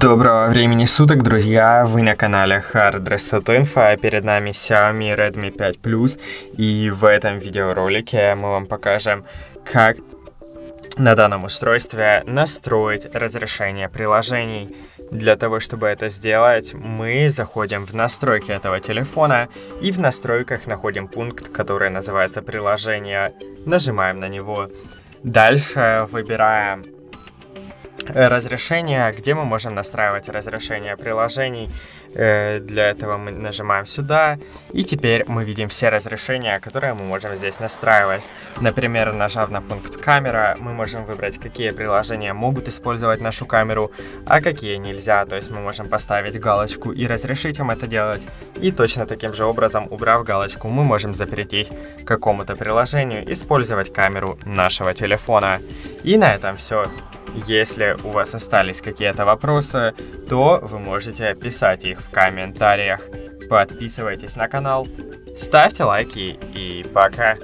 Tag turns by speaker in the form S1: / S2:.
S1: Доброго времени суток, друзья! Вы на канале Hard Info, а перед нами Xiaomi Redmi 5 Plus, и в этом видеоролике мы вам покажем, как на данном устройстве настроить разрешение приложений. Для того, чтобы это сделать, мы заходим в настройки этого телефона и в настройках находим пункт, который называется «Приложение». Нажимаем на него. Дальше выбираем разрешение, где мы можем настраивать разрешение приложений. Э, для этого мы нажимаем сюда, и теперь мы видим все разрешения, которые мы можем здесь настраивать. Например, нажав на пункт камера, мы можем выбрать, какие приложения могут использовать нашу камеру, а какие нельзя. То есть мы можем поставить галочку и разрешить им это делать. И точно таким же образом, убрав галочку, мы можем запретить какому-то приложению использовать камеру нашего телефона. И на этом все. Если у вас остались какие-то вопросы, то вы можете писать их в комментариях. Подписывайтесь на канал, ставьте лайки и пока!